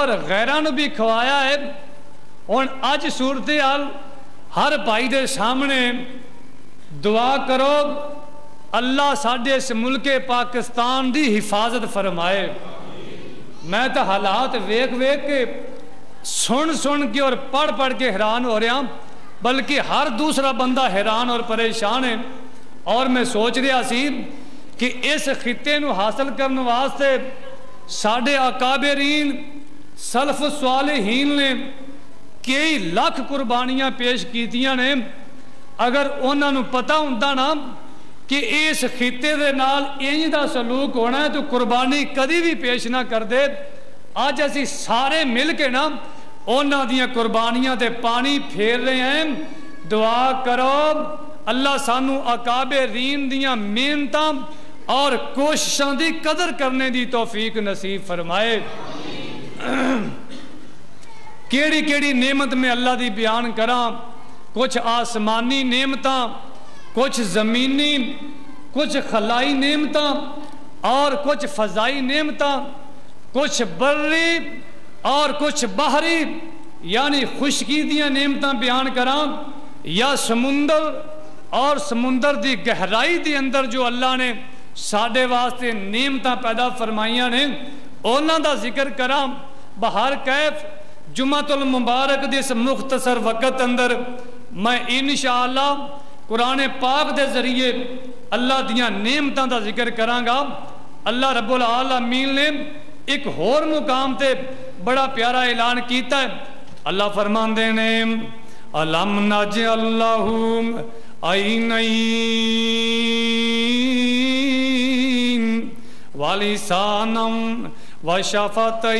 اور غیران بھی کھوایا ہے۔ اور اج صورتحال ہر بھائی دے سامنے۔ دعا کرو اللہ ساڈے اس ملک پاکستان دی حفاظت فرمائے۔ میں تو حالات ویک ویک کے سن سن کے اور پڑھ پڑھ کے حیران ہو رہا ہاں، بلکہ ہر دوسرا بندہ حیران اور پریشان ہے۔ اور میں سوچ رہا سی کہ اس خطے نو حاصل کرنے واسطے ساڈے اکابرین سلف صالحین نے کئی لاکھ قربانیاں پیش کیتیاں نے اگر انہوں نے پتا ہوں نا کہ اس خطے دے نال انج دا سلوک ہونا ہے تو قربانی کدی بھی پیش نہ کر دے آج اسی سارے مل کے نا انہوں دیاں قربانیاں تے پانی پھیر رہے ہیں دعا کرو اللہ سانو اکاب رین دیاں محنتاں اور کوششاں دی قدر کرنے دی توفیق نصیب فرمائے کیڑی کیڑی نعمت میں اللہ دی بیان کراں، کچھ آسمانی نعمتاں، کچھ زمینی، کچھ خلائی نعمتاں اور کچھ فضائی نعمتاں، کچھ بری اور کچھ باہری یعنی خشکی دیا نعمتاں بیان کراں، یا سمندر اور سمندر دی گہرائی دی اندر جو اللہ نے ساڑھے واسطے نعمتاں پیدا فرمائیاں نے اونا دا ذکر کراں۔ بہار کیف جمعت المبارک دیس مختصر وقت اندر میں انشاءاللہ قرآن پاک دے ذریعے اللہ دیا نعمتاں دا ذکر کراں گا اللہ رب العالمین نے ایک ہور مقام تے بڑا پیارا اعلان کیتا ہے۔ اللہ فرمان دے نے علم نج اللہ اینین ولسانم وشفتین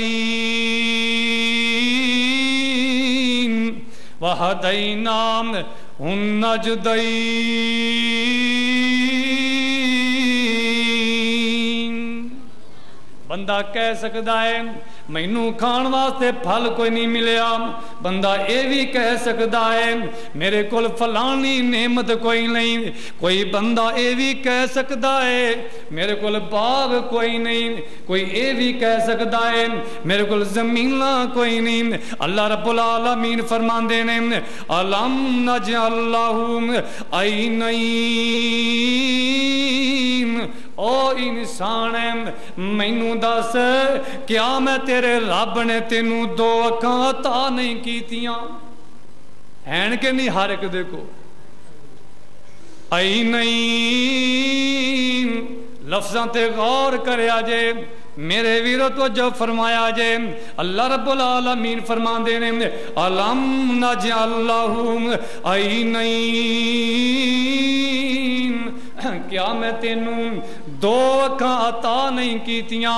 وہدینام النجدین بندہ کہہ سکتا ہے مینو کھان واسطے پھل کوئی نہیں ملیا بندہ اے بھی کہہ سکتا ہے میرے کول فلانی نعمت کوئی نہیں کوئی بندہ اے بھی کہہ سکتا ہے میرے کول باغ کوئی نہیں کوئی اے بھی کہہ سکتا ہے میرے کول زمین کوئی نہیں اللہ رب العالمین فرمان دینے علم نجعل لہم اینین او انسان مینو دس کیا میں تیرے رب نے تینوں دو اکھاں عطا نہیں کیتیاں ہیں کہ نہیں ہر ایک دیکھو ای نہیں لفظاں تے غور کریا جے میرے ویرو تو فرمایا جے اللہ رب العالمین فرمان دینے علم نجعل لہم ای کیا میں تینوں دو اکھاں عطا نہیں کیتیاں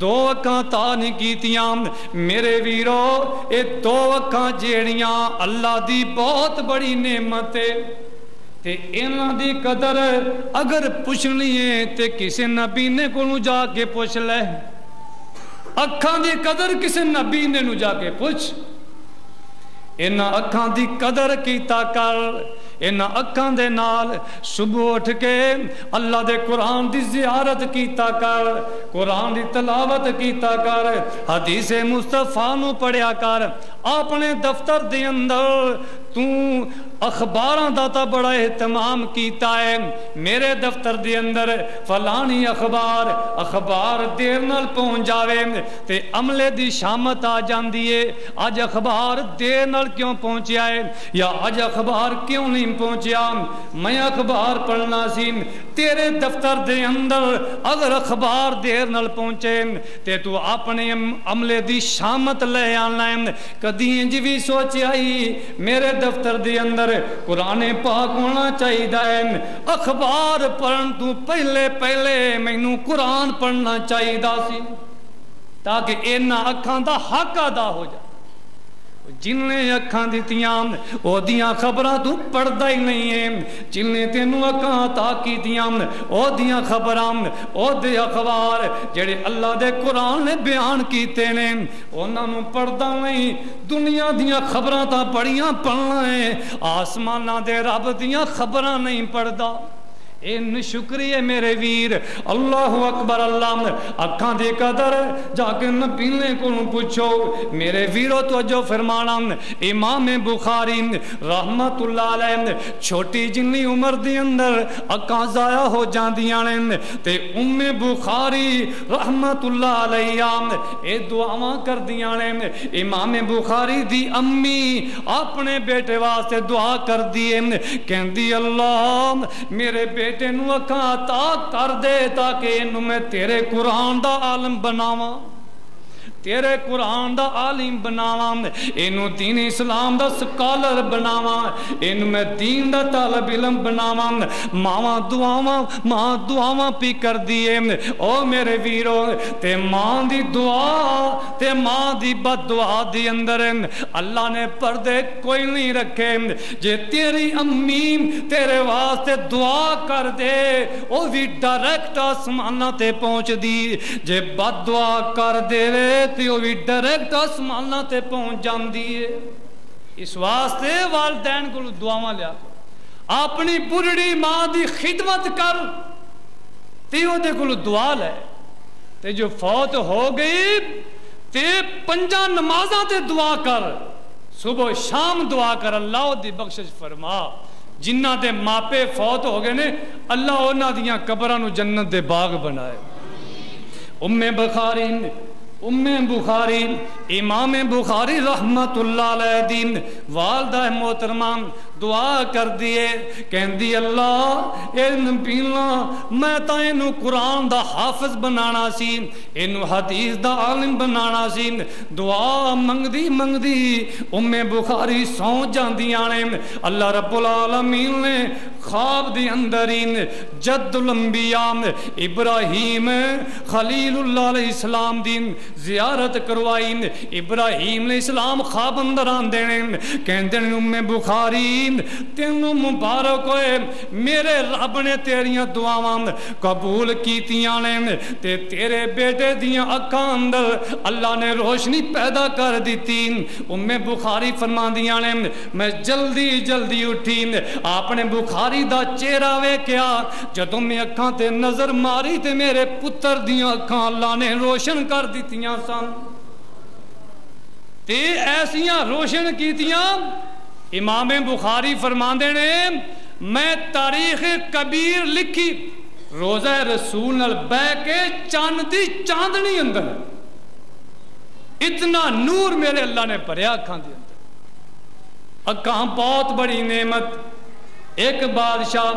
دو اکھاں عطا نہیں کیتیاں میرے ویرو اے دو اکھاں جیڑیاں اللہ دی بہت بڑی نعمت ہے تے انہاں دی قدر اگر پوچھنی ہے تے کسی نبی نے کو جا کے پوچھ لے اکھاں دی قدر کسی نبی نے نو جا کے پوچھ انہاں اکھاں دی قدر کیتا کر ان اکھاں دے نال صبح اٹھ کے اللہ دے قرآن دی زیارت کیتا کر قرآن دی تلاوت کیتا کر حدیث مصطفیٰ نو پڑھیا کر اپنے دفتر دے اندر تو اخباران داتا بڑا احتمام کیتا ہے۔ میرے دفتر دے اندر فلانی اخبار اخبار دیر نال پہنچ جاوے تے عملے دی شامت آ جان دیئے آج اخبار دیر نال کیوں پہنچیا ہے؟ یا آج اخبار کیوں نہیں پہنچیا؟ میں اخبار پڑھنا سی۔ تیرے دفتر دے اندر اگر اخبار دیر نال پہنچے تے تو اپنے عملے دی شامت لے آنا ہے کدی انج بھی سوچ آئی میرے دفتر دے اندر قرآن پاک ہونا چاہیے اخبار پڑھن تو پہلے پہلے مینو قرآن پڑھنا چاہیے سی تاکہ اینا اکھان دا حق ادا ہو جائے جن نے اکھاں دیتیاں او دیاں خبراں تو پڑھدا ہی نہیں ہے جن نے تینوں اکھاں عطا کیتیاں او دیاں خبراں او دے اخبار جڑے اللہ دے قرآن نے بیان کیتے نے انہاں نو پڑھدا نہیں دنیا دیاں خبراں تا پڑھیاں پڑھنا ہے آسماناں دے رب دیاں خبراں نہیں پڑھدا ان شکری ہے میرے ویر، اللہ اکبر، اللہ اکھاں دی قدر، جا کے نبینے کو پوچھو۔ میرے ویرو تو جو فرمانا۔ امام بخاری رحمت اللہ علیہ چھوٹی جنی عمر دی اندر اکھاں ضائع ہو جاندیاں نے۔ تے ام بخاری رحمت اللہ علیہ اے دعاواں کر دیاں نے۔ امام بخاری دی امی اپنے بیٹے واسطے دعا کر دیے کہندی، اللہ میرے بیٹے بیٹے نو اکھاں عطا کر دے تاکہ انو میں تیرے قرآن دا عالم بناواں تیرے قرآن دا عالم بناواں اینو دین اسلام دا سکالر بناواں اینو میں دین دا طالب علم بناواں ماواں دعاواں ماں دعاواں پی کر دیے او میرے ویرو تے ماں دی دعا تے ماں دی بد دعا دی اندر اللہ نے پردے کوئی نہیں رکھے جے تیری امی تیرے واسطے دعا کر دے او بھی ڈائریکٹ آسمانہ تے پہنچ دی جے بد دعا کر دے تے وہ بھی ڈائریکٹ آسمانہ تے پہنچ جاندی ہے اس واسطے والدین کو دعاواں لیا اپنی بڑھڑی ماں دی خدمت کر تے دے کو دعا لے تے جو فوت ہو گئی تے پنجا نمازاں تے دعا کر صبح شام دعا کر اللہ دی بخشش فرما جنہ دے ماپے فوت ہو گئے نے اللہ اونا دیاں قبرانو جنت دے باغ بنائے ام بخاری ام بخاری، امام بخاری رحمت اللہ علیہ دین، والدہ محترمہ دعا کر دیے کہن دی اللہ این پیلا میں تا اینو قرآن دا حافظ بنانا سی، اینو حدیث دا عالم بنانا سی، دعا منگ دی منگ دی ام بخاری سو جان دی آنے اللہ رب العالمین نے خواب دی اندرین جد الانبیاء ابراہیم خلیل اللہ علیہ السلام دین زیارت کروائی ابراہیم علیہ السلام خواب اندر آن دینے ام بخاری، تینوں مبارک ہوئے، میرے رب نے تیریاں دعاواں قبول کیتیاں نے، تے تیرے بیٹے دیاں اکھاں اندر اللہ نے روشنی پیدا کر دیتی۔ ام بخاری فرما دیاں نے، میں جلدی جلدی اٹھی، آپ نے بخاری دا چہرہ وے کیا جدوں میں اکھاں تے نظر ماری تے میرے پتر دیاں اکھاں اللہ نے روشن کر دیتیاں سن تے ایسیاں روشن کیتیاں امام بخاری فرماندے نے میں تاریخ کبیر لکھی روزہ رسول نل بے کے چاند دی چاندنی اندر اتنا نور میرے اللہ نے پریا اکھاں دی اندر اکھاں بہت بڑی نعمت ایک بادشاہ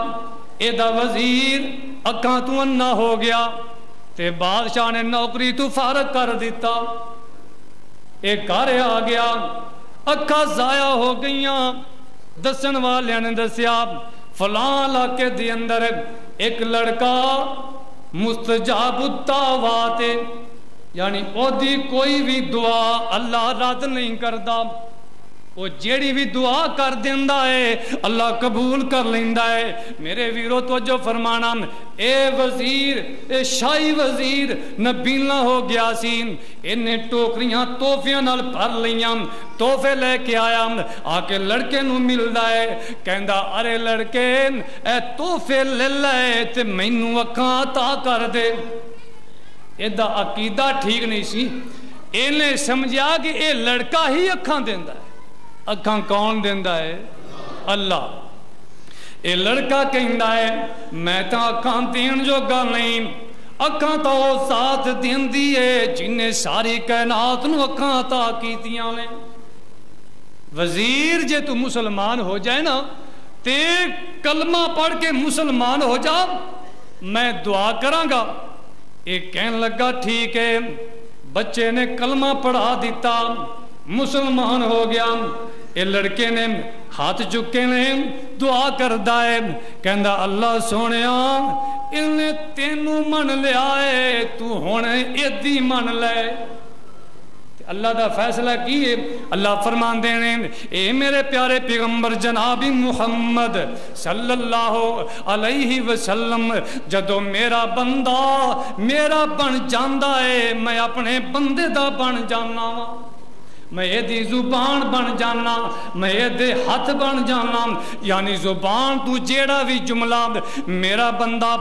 ایدہ وزیر اکھاں تو انہ ہو گیا۔ تے بادشاہ نے نوکری تو فارغ کر دیتا ایک کارے آ گیا۔ اکھا ضائع ہو گئیاں۔ دسن والے نے دسیا، فلاں علاقے دی اندر ایک لڑکا مستجاب الدعوات یعنی او دی کوئی بھی دعا اللہ رد نہیں کردا۔ وہ جیڑی بھی دعا کر دیندہ ہے، اللہ قبول کر لیندہ ہے۔ میرے ویرو تو جو فرمانا اے وزیر، اے شاہی وزیر نبیلہ ہو گیا سین۔ انہیں ٹوکریاں توفیاں نال پر لیاں توفے لے کے آیا۔ آکے لڑکے نو مل دائے کہندہ ارے لڑکے، اے توفے لے لائے تے میں نو اکھاں تا کر دے۔ ایدہ عقیدہ ٹھیک نہیں سی۔ انہیں سمجھا کہ اے لڑکا ہی اکھاں دیندہ ہے۔ اکھاں کون دیندہ ہے اللہ اے لڑکا کہندہ ہے میں تا اکھاں دین جو گا نہیں اکھاں تو ساتھ دین دیئے جنہیں ساری کائنات نو اکھاں تا کی دیاں وزیر جے تو مسلمان ہو جائے نا تے کلمہ پڑھ کے مسلمان ہو جا میں دعا کراں گا ایک کہن لگا ٹھیک ہے بچے نے کلمہ پڑھا دیتا مسلمان ہو گیا اے لڑکے نے ہاتھ چکے نے دعا کر دائے کہندہ اللہ سونیا، انہیں تینو من لے آئے تو ہونے ایدی من لے۔ اللہ دا فیصلہ کیے اللہ فرمان دینے اے میرے پیارے پیغمبر جناب محمد صلی اللہ علیہ وسلم جدو میرا بندہ، میرا بن جاندہ ہے، میں اپنے بندے دا بن جانا۔ ہوں میں یہ زبان بن جانا میں یہ ہاتھ بن جانا یعنی زبان تو جیڑا بھی جملہ میرا بندہ